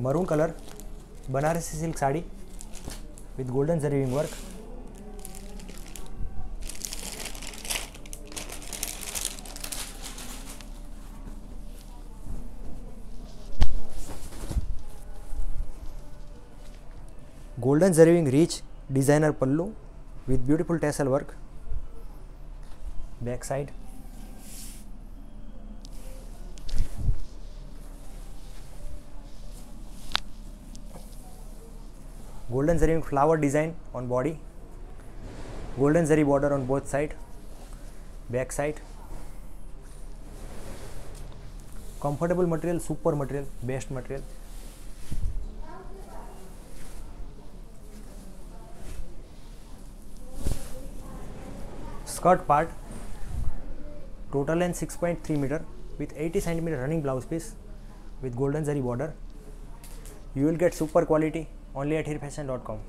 Maroon colour Banarasi silk sari with golden zari weaving work golden zari weaving rich designer pallu with beautiful tassel work back side golden zari flower design on body. Golden zari border on both side back side. Comfortable material super material best material. Skirt part total length 6.3 meter with 80 centimeter running blouse piece with golden zari border. You will get super quality only at heerfashion.com